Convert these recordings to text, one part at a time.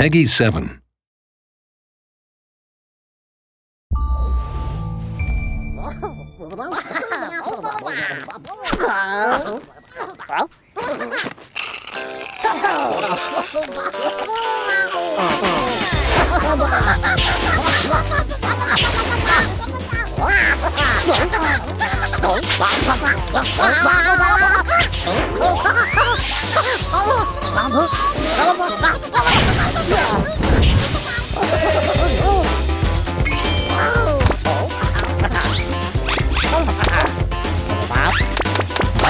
Peggy 7.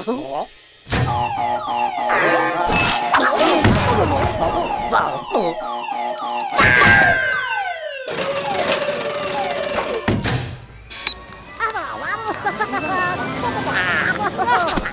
さぞ。あらわん